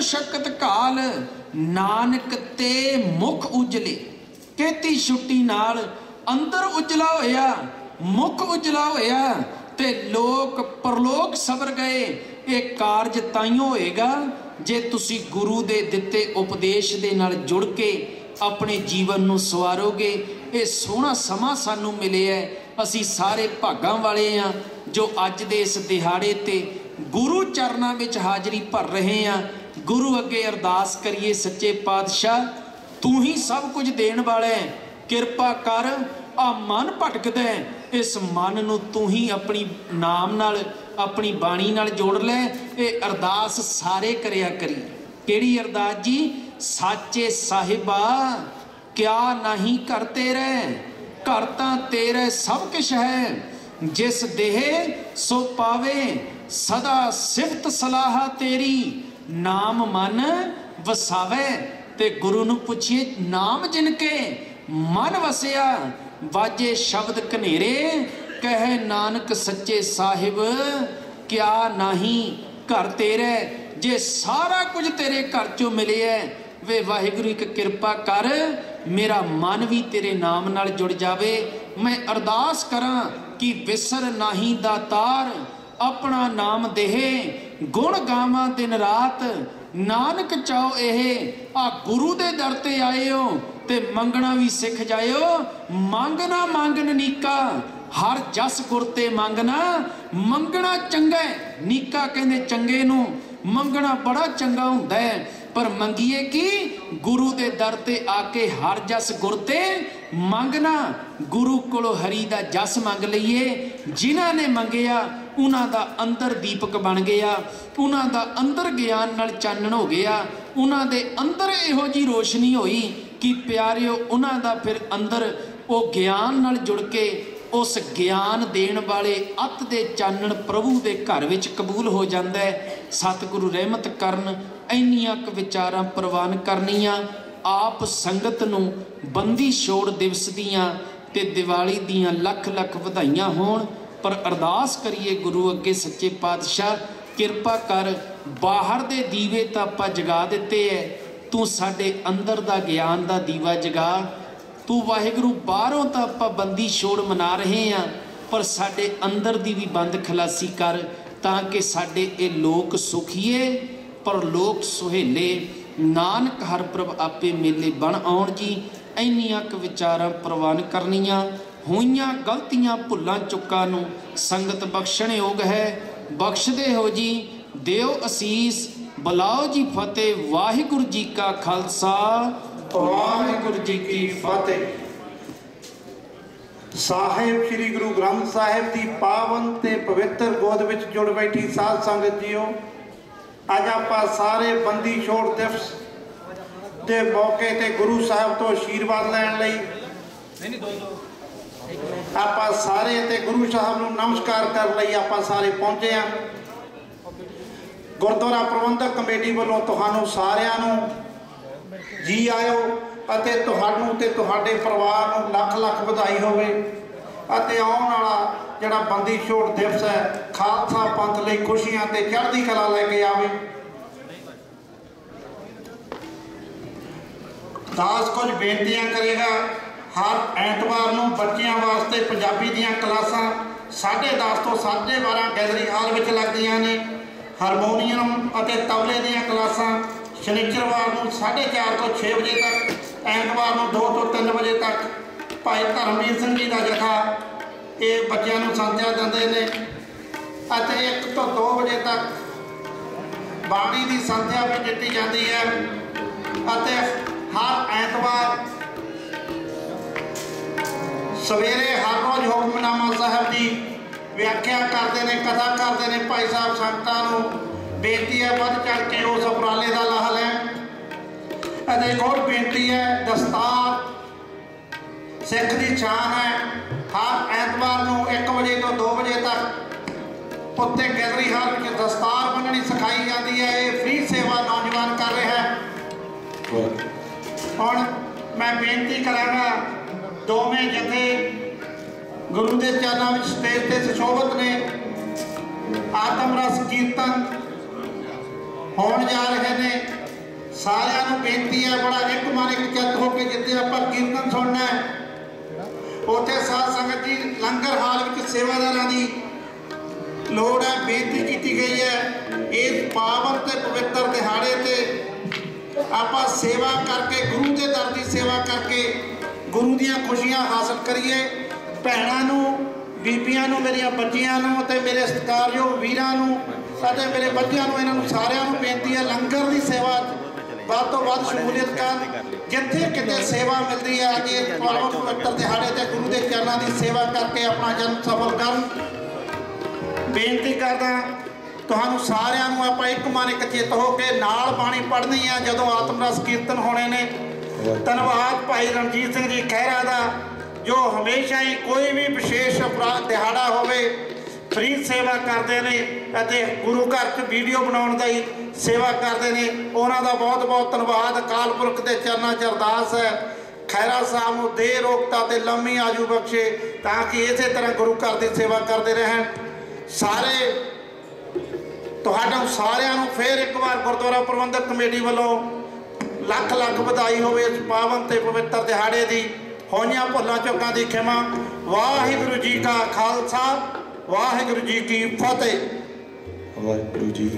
ਮਸ਼ਕਤ ਕਾਲ, ਨਾਨਕ ਤੇ ਮੁਖ ਉਜਲੇ। ਕੀਤੀ ਛੁੱਟੀ ਨਾਲ ਅੰਦਰ ਉਜਲਾ ਹੋਇਆ, ਮੁਖ ਉਜਲਾ ਹੋਇਆ ਤੇ ਲੋਕ ਪਰਲੋਕ ਸਬਰ ਗਏ। ਇਹ ਕਾਰਜ ਤਾਈਓ ਹੋਏਗਾ ਜੇ ਤੁਸੀਂ ਗੁਰੂ ਦੇ ਦਿੱਤੇ ਉਪਦੇਸ਼ ਦੇ ਨਾਲ ਜੁੜ ਕੇ ਆਪਣੇ ਜੀਵਨ ਨੂੰ ਸਵਾਰੋਗੇ। ਇਹ ਸੋਹਣਾ ਸਮਾਂ ਸਾਨੂੰ ਮਿਲਿਆ ਅਸੀਂ ਸਾਰੇ ਭਾਗਾਂ ਵਾਲੇ ਆ ਜੋ ਅੱਜ ਦੇ ਇਸ ਦਿਹਾੜੇ ਤੇ ਗੁਰੂ ਚਰਨਾਂ ਵਿੱਚ ਹਾਜ਼ਰੀ ਭਰ ਰਹੇ ਆ ਗੁਰੂ ਅੱਗੇ ਅਰਦਾਸ ਕਰੀਏ ਸੱਚੇ ਪਾਤਸ਼ਾਹ, ਤੂੰ ਹੀ ਸਭ ਕੁਝ ਦੇਣ ਵਾਲਾ ਹੈ। ਕਿਰਪਾ ਕਰ, ਆ ਮਨ ਭਟਕਦਾ ਹੈ। ਇਸ ਮਨ ਨੂੰ ਤੂੰ ਹੀ ਆਪਣੀ ਨਾਮ ਨਾਲ, ਆਪਣੀ ਬਾਣੀ ਨਾਲ ਜੋੜ ਲੈ। ਇਹ ਅਰਦਾਸ ਸਾਰੇ ਕਰਿਆ ਕਰੀ। ਕਿਹੜੀ ਅਰਦਾਸ ਜੀ? ਸਾਚੇ ਸਾਹਿਬਾ, ਕਿਆ ਨਹੀਂ ਕਰ ਤੇਰੇ ਘਰ ਤਾਂ ਤੇਰੇ ਸਭ ਕੁਛ ਹੈ। ਜਿਸ ਦੇਹ ਸੋ ਪਾਵੇ, ਸਦਾ ਸਿਫਤ ਸਲਾਹ ਤੇਰੀ। ਨਾਮ ਮਨ ਵਸਾਵੇ ਤੇ ਗੁਰੂ ਨੂੰ ਪੁੱਛੀਏ, ਨਾਮ ਜਿਨ ਕੇ ਮਨ ਵਸਿਆ, ਵਾਜੇ ਸ਼ਬਦ ਕਨੇਰੇ ਕਹੇ ਨਾਨਕ ਸੱਚੇ ਸਾਹਿਬ, ਕਿਆ ਨਹੀਂ ਘਰ ਤੇਰੇ, ਜੇ ਸਾਰਾ ਕੁਝ ਤੇਰੇ ਘਰ ਚੋਂ ਮਿਲਿਆ ਵੇ ਵਾਹਿਗੁਰੂ ਇੱਕ ਕਿਰਪਾ ਕਰ, ਮੇਰਾ ਮਨ ਵੀ ਤੇਰੇ ਨਾਮ ਨਾਲ ਜੁੜ ਜਾਵੇ, ਮੈਂ ਅਰਦਾਸ ਕਰਾਂ ਕਿ ਵਿਸਰ ਨਹੀਂ ਦਾਤਾਰ ਆਪਣਾ ਨਾਮ ਦੇਹ। ਗੁਣ ਗਾਵਾਂ ਦਿਨ ਰਾਤ, ਨਾਨਕ ਚਾਓ ਇਹ, ਆ ਗੁਰੂ ਦੇ ਦਰ ਤੇ ਆਇਓ ਤੇ ਮੰਗਣਾ ਵੀ ਸਿੱਖ ਜਾਇਓ। ਮੰਗਣਾ ਮੰਗਨ ਨੀਕਾ, ਹਰ ਜਸ ਗੁਰ ਤੇ ਮੰਗਣਾ। ਮੰਗਣਾ ਚੰਗਾ ਹੈ। ਨੀਕਾ ਕਹਿੰਦੇ ਚੰਗੇ ਨੂੰ। ਮੰਗਣਾ ਬੜਾ ਚੰਗਾ ਹੁੰਦਾ ਹੈ, ਪਰ ਮੰਗੀਏ ਕਿ? ਗੁਰੂ ਦੇ ਦਰ ਤੇ ਆ ਕੇ ਹਰ ਜਸ ਗੁਰ ਤੇ ਮੰਗਣਾ। ਗੁਰੂ ਕੋਲੋਂ ਹਰੀ ਦਾ ਜਸ ਮੰਗ ਲਈਏ। ਜਿਨ੍ਹਾਂ ਨੇ ਮੰਗਿਆ ਉਹਨਾਂ ਦਾ ਅੰਦਰ ਦੀਪਕ ਬਣ ਗਿਆ, ਉਹਨਾਂ ਦਾ ਅੰਦਰ ਗਿਆਨ ਨਾਲ ਚਾਨਣ ਹੋ ਗਿਆ, ਉਹਨਾਂ ਦੇ ਅੰਦਰ ਇਹੋ ਜੀ ਰੋਸ਼ਨੀ ਹੋਈ ਕਿ ਪਿਆਰਿਓ, ਉਹਨਾਂ ਦਾ ਫਿਰ ਅੰਦਰ ਉਹ ਗਿਆਨ ਨਾਲ ਜੁੜ ਕੇ ਉਸ ਗਿਆਨ ਦੇਣ ਵਾਲੇ ਅਤ ਦੇ ਚਾਨਣ ਪ੍ਰਭੂ ਦੇ ਘਰ ਵਿੱਚ ਕਬੂਲ ਹੋ ਜਾਂਦਾ ਹੈ। ਸਤਿਗੁਰੂ ਰਹਿਮਤ ਕਰਨ ਇੰਨੀਆਂ ਕੁ ਵਿਚਾਰਾਂ ਪ੍ਰਵਾਨ ਕਰਨੀਆਂ, ਆਪ ਸੰਗਤ ਨੂੰ ਬੰਦੀ ਛੋੜ ਦਿਵਸ ਦੀਆਂ ਤੇ ਦੀਵਾਲੀ ਦੀਆਂ ਲੱਖ ਲੱਖ ਵਧਾਈਆਂ ਹੋਣ ਪਰ ਅਰਦਾਸ ਕਰੀਏ ਗੁਰੂ ਅੱਗੇ ਸੱਚੇ ਪਾਤਸ਼ਾਹ, ਕਿਰਪਾ ਕਰ, ਬਾਹਰ ਦੇ ਦੀਵੇ ਤਾਂ ਆਪਾਂ ਜਗਾ ਦਿੱਤੇ ਐ। ਤੂੰ ਸਾਡੇ ਅੰਦਰ ਦਾ ਗਿਆਨ ਦਾ ਦੀਵਾ ਜਗਾ। ਤੂੰ ਵਾਹਿਗੁਰੂ, ਬਾਹਰੋਂ ਤਾਂ ਆਪਾਂ ਬੰਦੀ ਛੋੜ ਮਨਾ ਰਹੇ ਆ, ਪਰ ਸਾਡੇ ਅੰਦਰ ਦੀ ਵੀ ਬੰਦ ਖਲਾਸੀ ਕਰ, ਤਾਂ ਕਿ ਸਾਡੇ ਇਹ ਲੋਕ ਸੁਖੀਏ। ਪਰ ਲੋਕ ਸੁਹੇਲੇ, ਨਾਨਕ ਹਰ ਪ੍ਰਭ ਆਪੇ ਮੇਲੇ ਬਣ ਆਉਣ ਜੀ, ਇੰਨੀਆਂ ਕੁ ਵਿਚਾਰਾਂ ਪ੍ਰਵਾਨ ਕਰਨੀਆਂ। ਹੋਈਆਂ ਗਲਤੀਆਂ ਭੁੱਲਾਂ ਚੁੱਕਾਂ ਨੂੰ ਸੰਗਤ ਬਖਸ਼ਣ ਯੋਗ ਹੈ। ਬਖਸ਼ਦੇ ਹੋ ਜੀ, ਦਿਓ ਅਸੀਸ, ਬੁਲਾਓ ਜੀ ਫਤਿਹ, ਵਾਹਿਗੁਰੂ ਜੀ ਕਾ ਖਾਲਸਾ। ਵਾਹਿਗੁਰੂ ਜੀ ਕੀ ਫਤਿਹ। ਸਾਹਿਬ ਸ੍ਰੀ ਗੁਰੂ ਗ੍ਰੰਥ ਸਾਹਿਬ ਦੀ ਪਾਵਨ ਤੇ ਪਵਿੱਤਰ ਗੋਦ ਵਿੱਚ ਜੁੜ ਬੈਠੀ ਸਾਧ ਸੰਗਤ ਜੀਓ, ਅੱਜ ਆਪਾਂ ਸਾਰੇ ਬੰਦੀ ਛੋੜ ਦਿਵਸ ਦੇ ਮੌਕੇ ਤੇ ਗੁਰੂ ਸਾਹਿਬ ਤੋਂ ਆਸ਼ੀਰਵਾਦ ਲੈਣ ਲਈ ਆਪਾਂ ਸਾਰੇ ਤੇ ਗੁਰੂ ਸਾਹਿਬ ਨੂੰ ਨਮਸਕਾਰ ਕਰਨ ਲਈ ਆਪਾਂ ਸਾਰੇ ਪਹੁੰਚੇ ਆ ਗੁਰਦੁਆਰਾ ਪ੍ਰਬੰਧਕ ਕਮੇਟੀ ਵੱਲੋਂ ਤੁਹਾਨੂੰ ਸਾਰਿਆਂ ਨੂੰ ਜੀ ਆਇਓ ਅਤੇ ਤੁਹਾਨੂੰ ਤੇ ਤੁਹਾਡੇ ਪਰਿਵਾਰ ਨੂੰ ਲੱਖ ਲੱਖ ਵਧਾਈ ਹੋਵੇ ਅਤੇ ਆਉਣ ਵਾਲਾ ਜਿਹੜਾ ਬੰਦੀ ਛੋੜ ਦਿਵਸ ਹੈ, ਖਾਲਸਾ ਪੰਥ ਲਈ ਖੁਸ਼ੀਆਂ ਤੇ ਚੜ੍ਹਦੀ ਕਲਾ ਲੈ ਕੇ ਆਵੇ। ਦਾਸ ਕੁਝ ਬੇਨਤੀਆਂ ਕਰੇਗਾ, ਹਰ ਐਤਵਾਰ ਨੂੰ ਬੱਚਿਆਂ ਵਾਸਤੇ ਪੰਜਾਬੀ ਦੀਆਂ ਕਲਾਸਾਂ 10:30 ਤੋਂ 12:30 ਗੈਲਰੀ ਹਾਲ ਵਿੱਚ ਲੱਗਦੀਆਂ ਨੇ। ਹਾਰਮੋਨੀਅਮ ਅਤੇ ਤਬਲੇ ਦੀਆਂ ਕਲਾਸਾਂ ਸ਼ਨੀਚਰਵਾਰ ਨੂੰ 4:30 ਤੋਂ 6 ਵਜੇ ਤੱਕ, ਐਤਵਾਰ ਨੂੰ 2 ਤੋਂ 3 ਵਜੇ ਤੱਕ। ਭਾਈ ਧਰਮਵੀਰ ਸਿੰਘ ਜੀ ਦਾ ਜਥਾ ਇਹ ਬੱਚਿਆਂ ਨੂੰ ਸੰਧਿਆ ਦਿੰਦੇ ਨੇ ਅਤੇ 1 ਤੋਂ 2 ਵਜੇ ਤੱਕ ਬਾਣੀ ਦੀ ਸੰਧਿਆ ਵੀ ਦਿੱਤੀ ਜਾਂਦੀ ਹੈ। ਅਤੇ ਹਰ ਐਤਵਾਰ ਸਵੇਰੇ ਹਰ ਰੋਜ਼ ਹੁਕਮਨਾਮਾ ਸਾਹਿਬ ਦੀ ਵਿਆਖਿਆ ਕਰਦੇ ਨੇ ਕਥਾ ਕਰਦੇ ਨੇ ਭਾਈ ਸਾਹਿਬ ਸੰਗਤਾਂ ਨੂੰ ਬੇਨਤੀ ਹੈ ਵੱਧ ਚੜ ਕੇ ਉਸ ਉਪਰਾਲੇ ਦਾ ਲਾਹਾ ਲੈਣ। ਅਤੇ ਇੱਕ ਹੋਰ ਬੇਨਤੀ ਹੈ ਦਸਤਾਰ ਸਿੱਖ ਦੀ ਸ਼ਾਨ ਹੈ। ਹਰ ਐਤਵਾਰ ਨੂੰ 1 ਵਜੇ ਤੋਂ 2 ਵਜੇ ਤੱਕ ਉੱਤੇ ਗੈਲਰੀ ਹਾਲ ਵਿੱਚ ਦਸਤਾਰ ਬੰਨਣੀ ਸਿਖਾਈ ਜਾਂਦੀ ਹੈ। ਇਹ ਫ੍ਰੀ ਸੇਵਾ ਨੌਜਵਾਨ ਕਰ ਰਿਹਾ ਹੈ। ਹੁਣ ਮੈਂ ਬੇਨਤੀ ਕਰਾਂਗਾ ਦੋਵੇਂ ਜਥੇ ਗੁਰੂ ਦੇ ਚਰਨਾਂ ਵਿੱਚ ਸਟੇਜ ਤੇ ਸੁਸ਼ੋਭਿਤ ਨੇ, ਆਤਮ ਰਸ ਕੀਰਤਨ ਹੋਣ ਜਾ ਰਹੇ ਨੇ। ਸਾਰਿਆਂ ਨੂੰ ਬੇਨਤੀ ਹੈ, ਬੜਾ ਇੱਕ ਮਨ ਇੱਕ ਚਿੱਤ ਹੋ ਕੇ ਜਿੱਥੇ ਆਪਾਂ ਕੀਰਤਨ ਸੁਣਨਾ ਹੈ, ਉੱਥੇ ਸਾਧ ਸੰਗਤ ਜੀ ਲੰਗਰ ਹਾਲ ਵਿੱਚ ਸੇਵਾਦਾਰਾਂ ਦੀ ਲੋੜ ਹੈ, ਬੇਨਤੀ ਕੀਤੀ ਗਈ ਹੈ, ਇਸ ਪਾਵਨ ਤੇ ਪਵਿੱਤਰ ਦਿਹਾੜੇ ਤੇ ਆਪਾਂ ਸੇਵਾ ਕਰਕੇ, ਗੁਰੂ ਦੇ ਦਰ ਦੀ ਸੇਵਾ ਕਰਕੇ ਗੁਰੂ ਦੀਆਂ ਖੁਸ਼ੀਆਂ ਹਾਸਲ ਕਰੀਏ, ਭੈਣਾਂ ਨੂੰ, ਬੀਬੀਆਂ ਨੂੰ, ਮੇਰੀਆਂ ਬੱਚੀਆਂ ਨੂੰ ਤੇ ਮੇਰੇ ਸਤਿਕਾਰਯੋਗ ਵੀਰਾਂ ਨੂੰ, ਸਾਡੇ ਮੇਰੇ ਬੱਚਿਆਂ ਨੂੰ, ਇਹਨਾਂ ਨੂੰ ਸਾਰਿਆਂ ਨੂੰ ਬੇਨਤੀ ਹੈ, ਲੰਗਰ ਦੀ ਸੇਵਾ ਵੱਧ ਤੋਂ ਵੱਧ ਸ਼ਮੂਲੀਅਤ ਕਰਨ। ਜਿੱਥੇ ਕਿਤੇ ਸੇਵਾ ਮਿਲਦੀ ਹੈ, ਅੱਜ ਇਸ ਪਾਵਨ ਪਵਿੱਤਰ ਦਿਹਾੜੇ ਤੇ ਗੁਰੂ ਦੇ ਚਰਨਾਂ ਦੀ ਸੇਵਾ ਕਰਕੇ ਆਪਣਾ ਜਨਮ ਸਫਲ ਕਰਨ। ਬੇਨਤੀ ਕਰਦਾ, ਤੁਹਾਨੂੰ ਸਾਰਿਆਂ ਨੂੰ ਆਪਾਂ ਇੱਕ ਮਨ ਇੱਕ ਚਿੱਤ ਹੋ ਕੇ ਨਾਲ ਬਾਣੀ ਪੜ੍ਹਨੀ ਆ ਜਦੋਂ ਆਤਮ ਰਸ ਕੀਰਤਨ ਹੋਣੇ ਨੇ ਧੰਨਵਾਦ ਭਾਈ ਰਣਜੀਤ ਸਿੰਘ ਜੀ ਖਹਿਰਾ ਦਾ, ਜੋ ਹਮੇਸ਼ਾ ਹੀ ਕੋਈ ਵੀ ਵਿਸ਼ੇਸ਼ ਅਪਰਾਧ ਦਿਹਾੜਾ ਹੋਵੇ ਫ੍ਰੀ ਸੇਵਾ ਕਰਦੇ ਨੇ ਅਤੇ ਗੁਰੂ ਘਰ 'ਚ ਵੀਡੀਓ ਬਣਾਉਣ ਦਾ ਹੀ ਸੇਵਾ ਕਰਦੇ ਨੇ, ਉਹਨਾਂ ਦਾ ਬਹੁਤ ਬਹੁਤ ਧੰਨਵਾਦ। ਅਕਾਲ ਪੁਰਖ ਦੇ ਚਰਨਾਂ 'ਚ ਅਰਦਾਸ ਹੈ ਖੈਰਾ ਸਾਹਿਬ ਨੂੰ ਦੇ ਰੋਗਤਾ ਤੇ ਲੰਮੀ ਆਜੂ ਬਖਸ਼ੇ ਤਾਂ ਕਿ ਇਸੇ ਤਰ੍ਹਾਂ ਗੁਰੂ ਘਰ ਦੀ ਸੇਵਾ ਕਰਦੇ ਰਹਿਣ। ਸਾਰੇ, ਤੁਹਾਡਾ ਸਾਰਿਆਂ ਨੂੰ ਫੇਰ ਇੱਕ ਵਾਰ ਗੁਰਦੁਆਰਾ ਪ੍ਰਬੰਧਕ ਕਮੇਟੀ ਵੱਲੋਂ ਲੱਖ ਲੱਖ ਵਧਾਈ ਹੋਵੇ ਇਸ ਪਾਵਨ ਤੇ ਪਵਿੱਤਰ ਦਿਹਾੜੇ ਦੀ, ਹੋਈਆਂ ਭੁੱਲਾਂ ਚੁੱਕਾਂ ਦੀ ਖਿਮਾ। ਵਾਹਿਗੁਰੂ ਜੀ ਕਾ ਖਾਲਸਾ, ਵਾਹਿਗੁਰੂ ਜੀ ਕੀ ਫਤਿਹ। ਵਾਹਿਗੁਰੂ ਜੀ